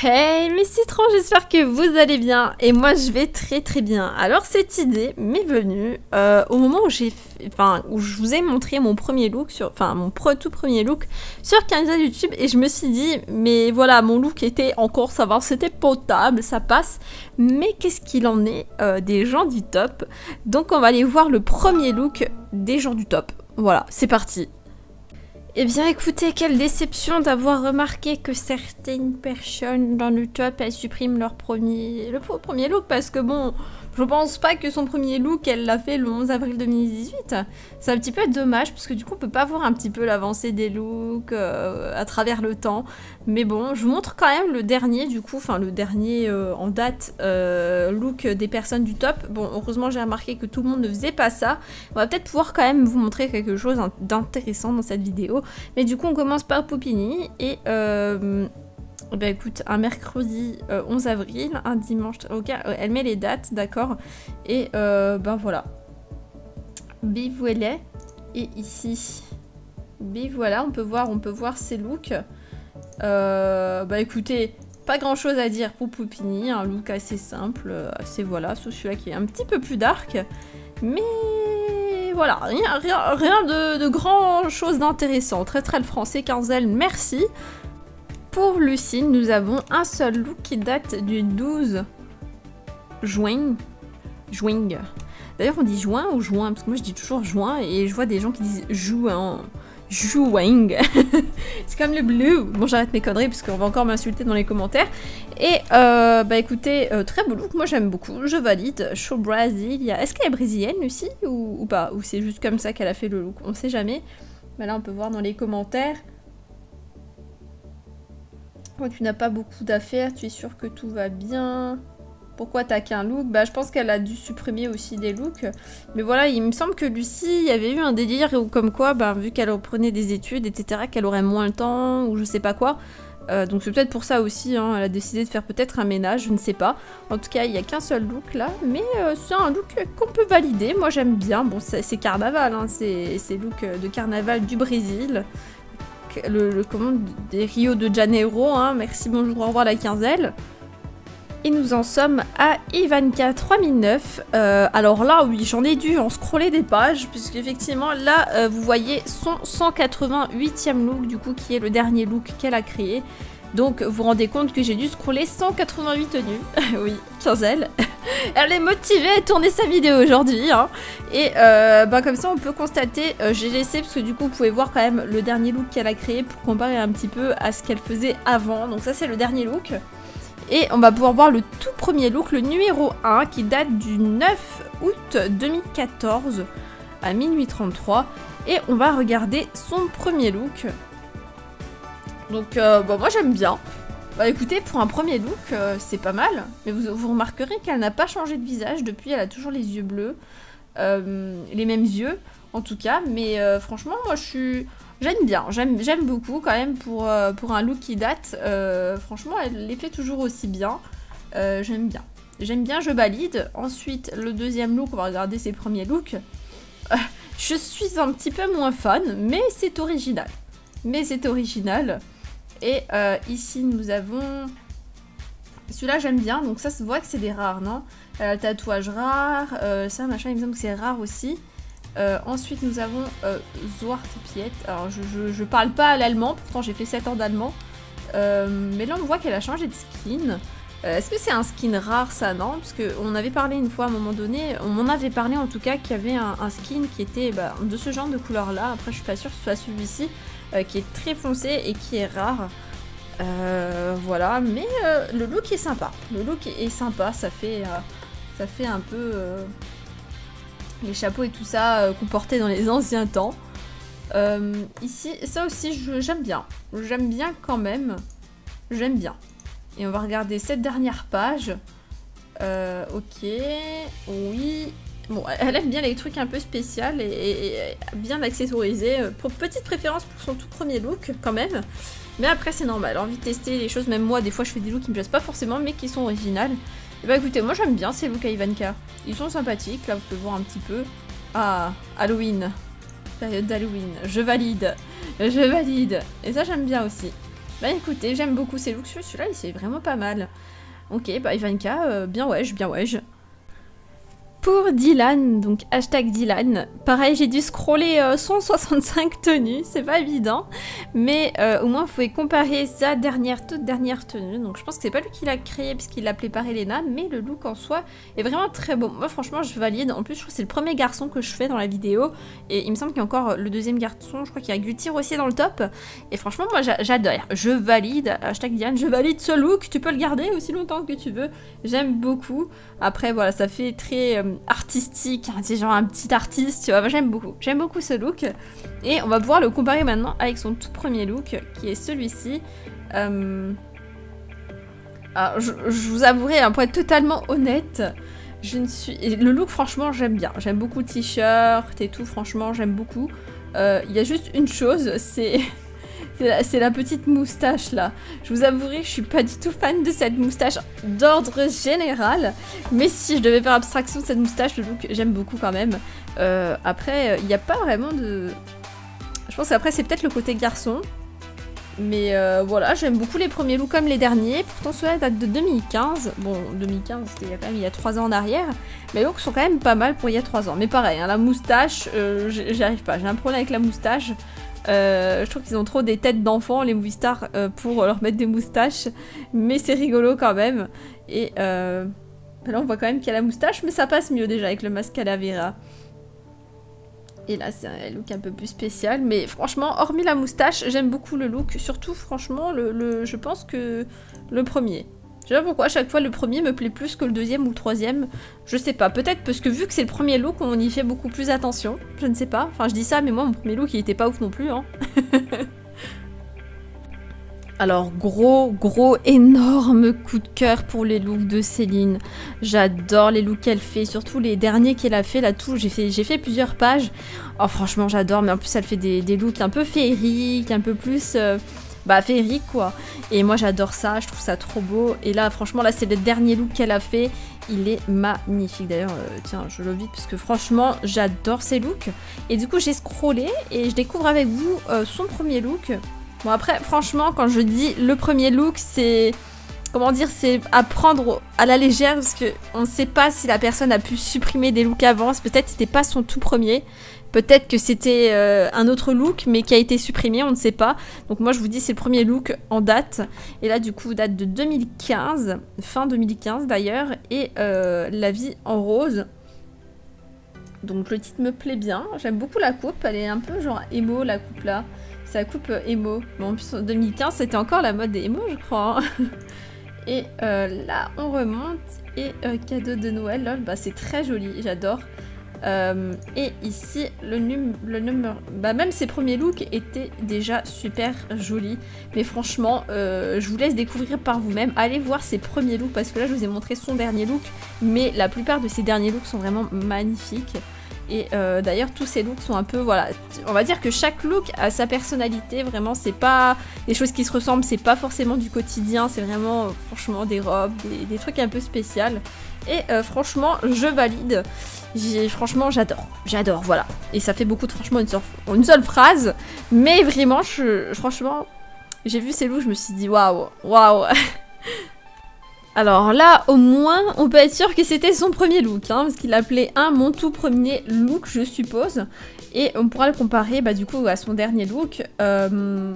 Hey mes citrons, j'espère que vous allez bien et moi je vais très très bien. Alors cette idée m'est venue euh, au moment où j'ai, enfin où je vous ai montré mon premier look sur, enfin mon tout premier look sur Canada YouTube et je me suis dit mais voilà mon look était encore ça va, c'était potable, ça passe, mais qu'est-ce qu'il en est euh, des gens du top? Donc on va aller voir le premier look des gens du top. Voilà, c'est parti. Eh bien écoutez, quelle déception d'avoir remarqué que certaines personnes dans le top, elles suppriment leur premier, le premier look parce que bon, je pense pas que son premier look, elle l'a fait le 11 avril 2018. C'est un petit peu dommage, parce que du coup, on peut pas voir un petit peu l'avancée des looks euh, à travers le temps. Mais bon, je vous montre quand même le dernier, du coup, enfin le dernier euh, en date euh, look des personnes du top. Bon, heureusement, j'ai remarqué que tout le monde ne faisait pas ça. On va peut-être pouvoir quand même vous montrer quelque chose d'intéressant dans cette vidéo. Mais du coup, on commence par Poupini et... Bah écoute, un mercredi 11 euh, avril, un dimanche... Ok, euh, elle met les dates, d'accord? Et euh, ben voilà. Bivouelet. Et ici, voilà, on peut voir, on peut voir ses looks. bah écoutez, pas grand chose à dire pour Poupini, un look assez simple, assez voilà, sauf celui-là qui est un petit peu plus dark. Mais voilà, rien, rien, de, de, grand chose d'intéressant. Très très le français, quinzaine, merci. Pour Lucine, nous avons un seul look qui date du 12 juin. Juin. D'ailleurs, on dit juin ou juin Parce que moi, je dis toujours juin et je vois des gens qui disent juin. Juing. c'est comme le bleu. Bon, j'arrête mes conneries parce qu'on va encore m'insulter dans les commentaires. Et euh, bah écoutez, euh, très beau look. Moi, j'aime beaucoup. Je valide. Show Brazil. Est-ce qu'elle est brésilienne ou, ou pas? Ou c'est juste comme ça qu'elle a fait le look? On sait jamais. Mais là, on peut voir dans les commentaires tu n'as pas beaucoup d'affaires, tu es sûr que tout va bien pourquoi t'as qu'un look? Bah je pense qu'elle a dû supprimer aussi des looks. Mais voilà, il me semble que Lucie, avait eu un délire ou comme quoi, bah, vu qu'elle reprenait des études, etc., qu'elle aurait moins le temps ou je sais pas quoi. Euh, donc c'est peut-être pour ça aussi, hein, elle a décidé de faire peut-être un ménage, je ne sais pas. En tout cas, il n'y a qu'un seul look là, mais euh, c'est un look qu'on peut valider. Moi j'aime bien, bon c'est carnaval, hein, c'est look de carnaval du Brésil le, le des Rio de Janeiro. Hein. Merci, bonjour, au revoir la quinzaine. Et nous en sommes à Ivanka 3009. Euh, alors là, oui, j'en ai dû en scroller des pages, puisque effectivement, là, euh, vous voyez son 188e look, du coup, qui est le dernier look qu'elle a créé. Donc vous vous rendez compte que j'ai dû scroller 188 tenues. oui, quinzaine. Elle est motivée à tourner sa vidéo aujourd'hui. Hein. Et euh, bah, comme ça on peut constater, euh, j'ai laissé parce que du coup vous pouvez voir quand même le dernier look qu'elle a créé pour comparer un petit peu à ce qu'elle faisait avant. Donc ça c'est le dernier look. Et on va pouvoir voir le tout premier look, le numéro 1 qui date du 9 août 2014 à minuit 33. Et on va regarder son premier look. Donc euh, bon, moi j'aime bien. Bah écoutez, pour un premier look, euh, c'est pas mal. Mais vous, vous remarquerez qu'elle n'a pas changé de visage depuis, elle a toujours les yeux bleus. Euh, les mêmes yeux, en tout cas. Mais franchement, moi je suis... J'aime bien, j'aime beaucoup quand même pour, pour un look qui date. franchement, elle les fait toujours aussi bien. j'aime bien. J'aime bien, je valide. Ensuite, le deuxième look, on va regarder ses premiers looks. je suis un petit peu moins fan, mais c'est original. Mais c'est original. Et euh, ici, nous avons... Celui-là, j'aime bien. Donc ça se voit que c'est des rares, non? Euh, Tatouage rare. Euh, ça, machin, il me semble que c'est rare aussi. ensuite, nous avons Zwart Piet. Alors, je, je, parle pas l'allemand. Pourtant, j'ai fait 7 ans d'allemand. mais là, on voit qu'elle a changé de skin. Est-ce que c'est un skin rare ça? Non Parce qu'on avait parlé une fois à un moment donné, on m'en avait parlé en tout cas qu'il y avait un, skin qui était bah, de ce genre de couleur là. Après je suis pas sûre que ce soit celui-ci. Euh, qui est très foncé et qui est rare. Euh, voilà, mais euh, le look est sympa. Le look est sympa, ça fait, ça fait un peu les chapeaux et tout ça qu'on portait dans les anciens temps. ici, ça aussi, j'aime bien. J'aime bien quand même. J'aime bien. Et on va regarder cette dernière page. ok, oui, Bon, elle aime bien les trucs un peu spéciaux et, bien accessorisés. Euh, pour petite préférence pour son tout premier look, quand même. Mais après, c'est normal. Envie de tester les choses. Même moi, des fois, je fais des looks qui me plaisent pas forcément, mais qui sont originales. Et bah écoutez, moi j'aime bien ces looks à Ivanka. Ils sont sympathiques. Là, vous pouvez voir un petit peu. Ah, Halloween. Période d'Halloween. Je valide. Je valide. Et ça, j'aime bien aussi. Bah écoutez, j'aime beaucoup ces looks. Celui-là, il c'est vraiment pas mal. Ok, bah Ivanka, euh, bien wesh, bien wesh. Pour Dylan, donc hashtag Dylan, pareil j'ai dû scroller 165 euh, tenues, c'est pas évident, mais euh, au moins vous pouvez comparer sa dernière, toute dernière tenue, donc je pense que c'est pas lui qui l'a créé puisqu'il l'appelait par Elena, mais le look en soi est vraiment très beau. Moi franchement je valide, en plus je trouve que c'est le premier garçon que je fais dans la vidéo, et il me semble qu'il y a encore le deuxième garçon, je crois qu'il y a Gutir aussi dans le top, et franchement moi j'adore, je valide, hashtag Dylan, je valide ce look, tu peux le garder aussi longtemps que tu veux, j'aime beaucoup, après voilà ça fait très... Artistique, c'est genre un petit artiste, tu vois, j'aime beaucoup, j'aime beaucoup ce look. Et on va pouvoir le comparer maintenant avec son tout premier look, qui est celui-ci. Euh, alors, je, vous avouerai, hein, pour être totalement honnête, je ne suis... Le look, franchement, j'aime bien. J'aime beaucoup le t-shirt et tout, franchement, j'aime beaucoup. Euh, il y a juste une chose, c'est... C'est la, petite moustache là. Je vous avouerai, je suis pas du tout fan de cette moustache d'ordre général. Mais si je devais faire abstraction de cette moustache, le look, j'aime beaucoup quand même. Euh, après, il n'y a pas vraiment de... Je pense qu'après, c'est peut-être le côté garçon. Mais euh, voilà, j'aime beaucoup les premiers looks comme les derniers. Pourtant, cela date de 2015. Bon, 2015, c'était quand même il y a 3 ans en arrière. Mais les looks sont quand même pas mal pour il y a 3 ans. Mais pareil, hein, la moustache, euh, j'y arrive pas. J'ai un problème avec la moustache. Euh, je trouve qu'ils ont trop des têtes d'enfants, les movie stars, euh, pour leur mettre des moustaches. Mais c'est rigolo quand même. Et euh, là, on voit quand même qu'il y a la moustache, mais ça passe mieux déjà avec le masque Calavera. Et là, c'est un look un peu plus spécial. Mais franchement, hormis la moustache, j'aime beaucoup le look. Surtout, franchement, je pense que le premier. Je sais pas pourquoi à chaque fois le premier me plaît plus que le deuxième ou le troisième? Je sais pas, peut-être parce que vu que c'est le premier look, on y fait beaucoup plus attention. Je ne sais pas. Enfin, je dis ça, mais moi, mon premier look, il était pas ouf non plus. Hein. Alors, gros, gros, énorme coup de cœur pour les looks de Céline. J'adore les looks qu'elle fait, surtout les derniers qu'elle a fait là tout. J'ai fait, plusieurs pages. Oh, franchement, j'adore, mais en plus, elle fait des, looks un peu féeriques, un peu plus... Euh, bah féerique quoi. Et moi j'adore ça, je trouve ça trop beau. Et là franchement là c'est le dernier look qu'elle a fait, il est magnifique. D'ailleurs euh, tiens je le parce que franchement j'adore ces looks. Et du coup j'ai scrollé et je découvre avec vous euh, son premier look. Bon après franchement quand je dis le premier look c'est comment dire, c'est à prendre à la légère parce que on ne sait pas si la personne a pu supprimer des looks avant. Peut-être c'était pas son tout premier. Peut-être que c'était euh, un autre look, mais qui a été supprimé, on ne sait pas. Donc moi, je vous dis, c'est le premier look en date. Et là, du coup, date de 2015, fin 2015 d'ailleurs, et euh, La vie en rose. Donc le titre me plaît bien. J'aime beaucoup la coupe, elle est un peu genre émo, la coupe là. C'est la coupe émo. Bon, en plus, en 2015, c'était encore la mode des émo, je crois. Et euh, là, on remonte. Et cadeau de Noël, bah, c'est très joli, j'adore. Euh, et ici, le, numéro... Bah, même ses premiers looks étaient déjà super jolis. Mais franchement, euh, je vous laisse découvrir par vous-même. Allez voir ses premiers looks parce que là, je vous ai montré son dernier look. Mais la plupart de ses derniers looks sont vraiment magnifiques. Et euh, d'ailleurs, tous ces looks sont un peu, voilà, on va dire que chaque look a sa personnalité. Vraiment, c'est pas des choses qui se ressemblent, c'est pas forcément du quotidien, c'est vraiment, franchement, des robes, des, trucs un peu spéciaux. Et franchement, je valide franchement, j'adore. J'adore, voilà. Et ça fait beaucoup de franchement une, seule, phrase. Mais vraiment, franchement, j'ai vu ces looks, je me suis dit waouh, waouh. Alors là, au moins, on peut être sûr que c'était son premier look, hein, parce qu'il appelait un mon tout premier look, je suppose. Et on pourra le comparer, bah, du coup, à son dernier look. Euh,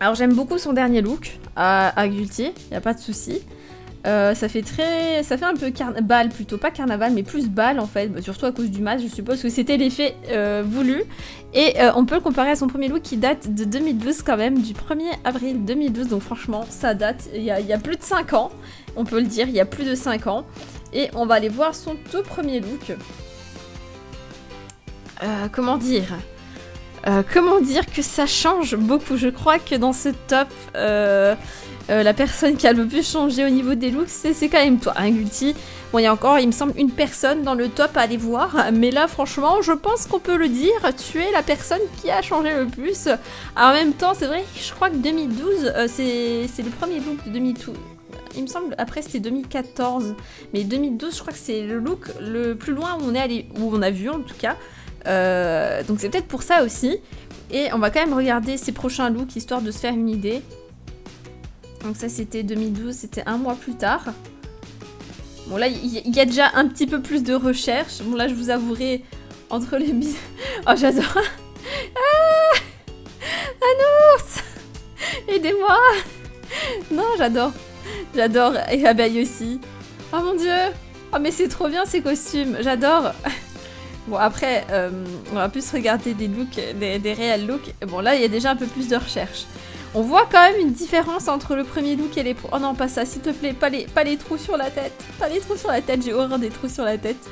alors j'aime beaucoup son dernier look à, à Gulti, y a pas de souci. Euh, ça fait très... ça fait un peu bal plutôt, pas carnaval mais plus bal en fait, bah, surtout à cause du masque, je suppose que c'était l'effet euh, voulu. Et euh, on peut le comparer à son premier look qui date de 2012 quand même, du 1er avril 2012, donc franchement ça date, il y, a, plus de 5 ans, on peut le dire, il y a plus de 5 ans. Et on va aller voir son tout premier look. comment dire? Comment dire que ça change beaucoup? Je crois que dans ce top, euh, la personne qui a le plus changé au niveau des looks, c'est quand même toi, hein, Gulti. Bon, il y a encore, il me semble, une personne dans le top à aller voir, mais là, franchement, je pense qu'on peut le dire, tu es la personne qui a changé le plus. en même temps, c'est vrai, je crois que 2012, euh, c'est le premier look de 2012 il me semble, après c'était 2014, mais 2012 je crois que c'est le look le plus loin où on est allé, où on a vu en tout cas. Euh, donc c'est peut-être pour ça aussi. Et on va quand même regarder ses prochains looks, histoire de se faire une idée. Donc ça, c'était 2012, c'était un mois plus tard. Bon, là, il y, a déjà un petit peu plus de recherche. Bon, là, je vous avouerai, entre les... Oh, j'adore Ah Un ours Aidez-moi Non, j'adore J'adore. Et abeille aussi. Oh mon dieu Oh mais c'est trop bien ces costumes, j'adore Bon après, euh, on va plus regarder des looks, des, réels looks. Bon là, il y a déjà un peu plus de recherche. On voit quand même une différence entre le premier look et les... Oh non, pas ça, s'il te plaît, pas les, trous sur la tête. Pas les trous sur la tête, j'ai horreur des trous sur la tête.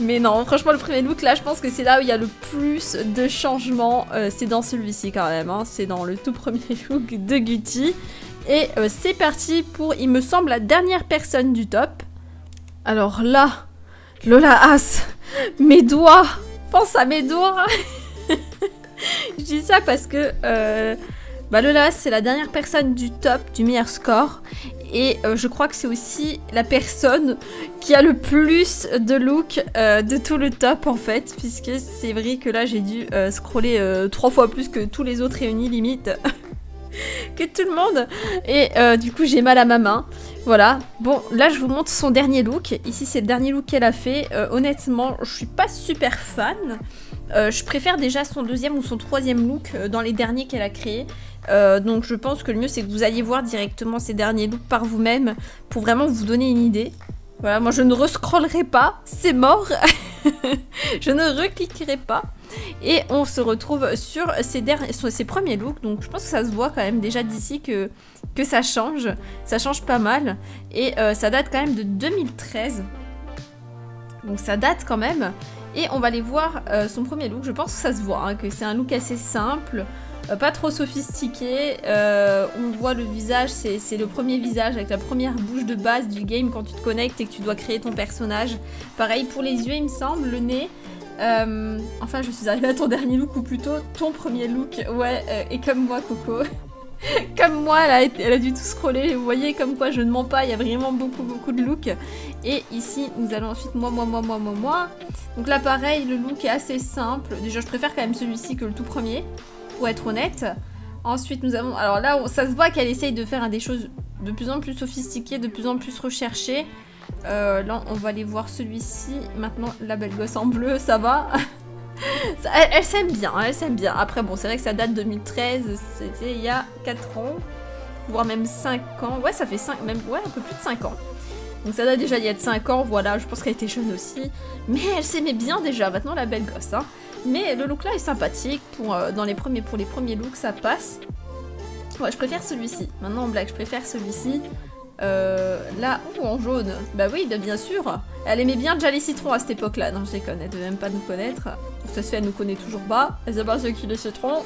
Mais non, franchement, le premier look, là, je pense que c'est là où il y a le plus de changements. Euh, c'est dans celui-ci quand même, hein. c'est dans le tout premier look de Gucci. Et euh, c'est parti pour, il me semble, la dernière personne du top. Alors là, Lola As, mes doigts, pense à mes doigts. Je dis ça parce que euh, bah Lola c'est la dernière personne du top, du meilleur score. Et euh, je crois que c'est aussi la personne qui a le plus de look de tout le top en fait. Puisque c'est vrai que là j'ai dû scroller trois fois plus que tous les autres réunis limite. que tout le monde. Et euh, du coup, j'ai mal à ma main. Voilà. Bon, là, je vous montre son dernier look. Ici, c'est le dernier look qu'elle a fait. Euh, honnêtement, je suis pas super fan. Euh, je préfère déjà son deuxième ou son troisième look dans les derniers qu'elle a créés. donc je pense que le mieux c'est que vous alliez voir directement ces derniers looks par vous-même pour vraiment vous donner une idée. Voilà, moi je ne rescrollerai pas, c'est mort. je ne recliquerai pas. Et on se retrouve sur ses, premiers looks. Donc je pense que ça se voit quand même déjà d'ici que, que ça change. Ça change pas mal. Et euh, ça date quand même de 2013. Donc ça date quand même. Et on va aller voir euh, son premier look. Je pense que ça se voit, hein, que c'est un look assez simple. Euh, pas trop sophistiqué. on voit le visage, c'est le premier visage avec la première bouche de base du game quand tu te connectes et que tu dois créer ton personnage. Pareil pour les yeux, il me semble, le nez. Euh, enfin, je suis arrivée à ton dernier look, ou plutôt ton premier look. Ouais, euh, et comme moi, Coco. comme moi, elle a, elle a, dû tout scroller. Vous voyez, comme quoi je ne mens pas, il y a vraiment beaucoup, beaucoup de looks. Et ici, nous allons ensuite moi, moi, moi, moi, moi, moi. Donc là, pareil, le look est assez simple. Déjà, je préfère quand même celui-ci que le tout premier, pour être honnête. Ensuite, nous avons... Alors là, ça se voit qu'elle essaye de faire des choses de plus en plus sophistiquées, de plus en plus recherchées. Euh, là, on va aller voir celui-ci. Maintenant, la belle gosse en bleu, ça va Elle, s'aime bien, elle s'aime bien. Après, bon, c'est vrai que ça date de 2013, c'était il y a 4 ans, voire même 5 ans. Ouais, ça fait 5, même, ouais, un peu plus de 5 ans. Donc ça date déjà il y a 5 ans, voilà, je pense qu'elle était jeune aussi. Mais elle s'aimait bien déjà, maintenant la belle gosse, hein. Mais le look là est sympathique, pour, euh, dans les premiers, pour les premiers looks ça passe. Ouais, je préfère celui-ci. Maintenant en black, je préfère celui-ci. Euh, là, ou en jaune Bah oui, bien sûr. Elle aimait bien déjà les citrons à cette époque-là. Non, je déconne, elle devait même pas nous connaître. Ça se fait, elle nous connaît toujours pas. Elle sait pas ce qu'est les citrons.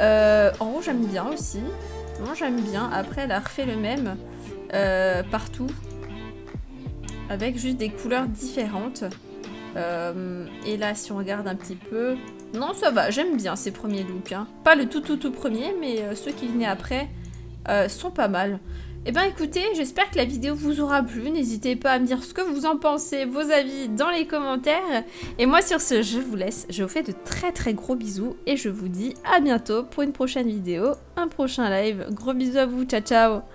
Euh, en rouge, j'aime bien aussi. Moi, j'aime bien. Après, elle a refait le même euh, partout. Avec juste des couleurs différentes. Euh, et là, si on regarde un petit peu... Non, ça va, j'aime bien ces premiers looks. Hein. Pas le tout tout tout premier, mais ceux qui venaient après sont pas mal. Eh bien écoutez, j'espère que la vidéo vous aura plu. N'hésitez pas à me dire ce que vous en pensez, vos avis dans les commentaires. Et moi sur ce, je vous laisse. Je vous fais de très très gros bisous et je vous dis à bientôt pour une prochaine vidéo, un prochain live. Gros bisous à vous, ciao ciao